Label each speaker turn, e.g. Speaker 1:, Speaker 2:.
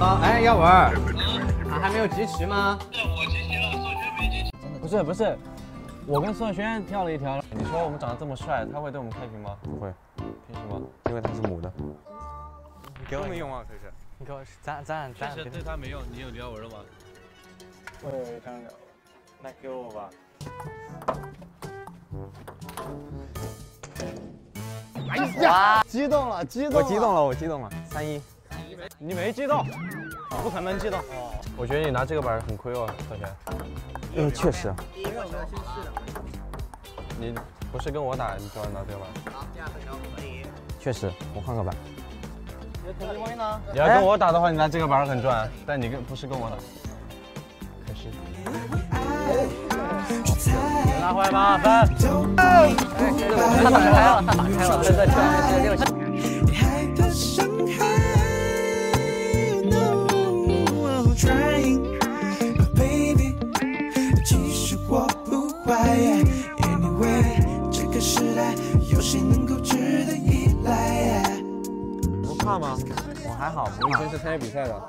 Speaker 1: 哎，耀文，他还没有集齐吗？
Speaker 2: 是我集齐了，宋轩没集齐不是不是，我跟宋轩跳了一条。你说我们长得这么帅，他会对我们开屏吗？
Speaker 3: 不会，
Speaker 2: 凭什么？
Speaker 3: 因为他是母的。
Speaker 2: 你给我
Speaker 3: 没用啊，可是。
Speaker 2: 你给我咱咱咱。
Speaker 4: 确实对他没用，你有李耀文了吗？
Speaker 2: 我有一张了，那给我吧。
Speaker 3: 哎呀！激动了，激动！我激动了，我激动了。三一，
Speaker 2: 你没激动，不可能激动。我觉得你拿这个板很亏哦，小贤。
Speaker 3: 嗯，确实。
Speaker 2: 你不是跟我打，你就要拿这个板。
Speaker 3: 确实，我换个板。
Speaker 2: 你要跟我打的话，你拿这个板很赚，但你跟不是跟我打，可惜。拿回来八分。他打开了，他打开了，在跳，六七。
Speaker 3: 不怕吗？
Speaker 2: 我还好，
Speaker 3: 我以前是参加比赛的。